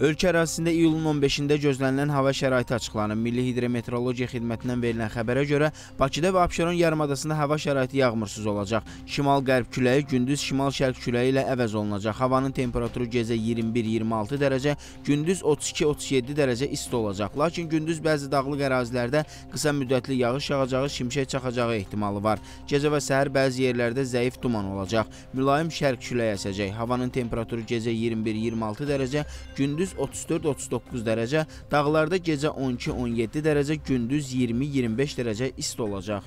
Ölkə ərazisində iyulun 15-də gözlənilən hava şəraiti açıqlanıb. Milli Hidrometeorologiya Xidmətindən verilən xəbərə görə Bakıda və Abşeron yarımadasında hava şəraiti yağmursuz olacaq. Şimal-qərb küləyi gündüz şimal-şərq küləyi ilə əvəz olunacaq. Havanın temperaturu gecə 21-26 dərəcə, gündüz 32-37 dərəcə isti olacaq. Lakin gündüz bəzi dağlıq ərazilərdə qısa müddətli yağış yağacağı, şimşək çaxacağı ehtimalı var. Gecə və səhər bəzi yerlərdə zəif duman olacaq. Mülayim şərq küləyi əsəcək. Havanın temperaturu gecə 21-26 dərəcə, gündüz gündüz 34-39 dərəcə, dağlarda gecə 12-17 dərəcə, gündüz 20-25 dərəcə isti olacaq.